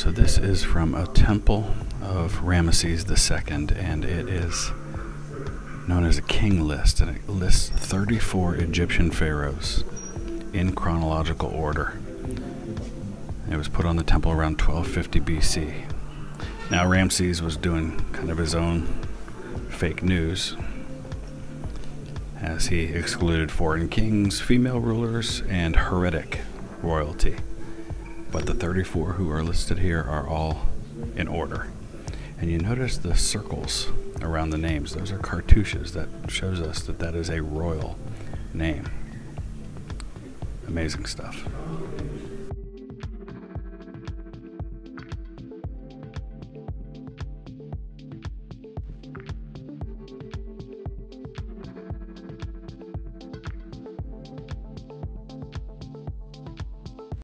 So this is from a temple of Ramesses II, and it is known as a king list, and it lists 34 Egyptian pharaohs in chronological order. It was put on the temple around 1250 BC. Now Ramses was doing kind of his own fake news as he excluded foreign kings, female rulers, and heretic royalty. But the 34 who are listed here are all in order. And you notice the circles around the names. Those are cartouches. That shows us that that is a royal name. Amazing stuff.